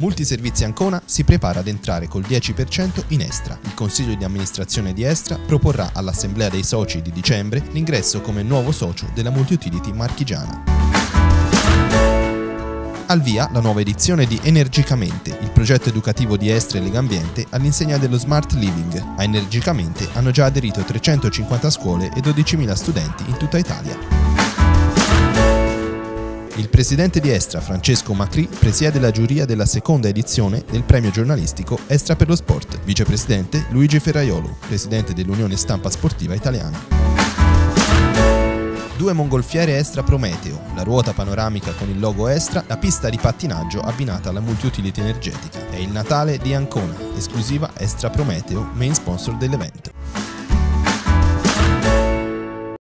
Multiservizi Ancona si prepara ad entrare col 10% in Estra. Il Consiglio di amministrazione di Estra proporrà all'Assemblea dei soci di dicembre l'ingresso come nuovo socio della Multiutility marchigiana. Al via la nuova edizione di Energicamente, il progetto educativo di Estre e Legambiente all'insegna dello Smart Living. A Energicamente hanno già aderito 350 scuole e 12.000 studenti in tutta Italia. Il presidente di Estra, Francesco Macri, presiede la giuria della seconda edizione del premio giornalistico Estra per lo Sport. Vicepresidente Luigi Ferraiolo, presidente dell'Unione Stampa Sportiva Italiana. Due mongolfiere Estra Prometeo, la ruota panoramica con il logo Estra, la pista di pattinaggio abbinata alla multiutility energetica. È il Natale di Ancona, esclusiva Estra Prometeo, main sponsor dell'evento.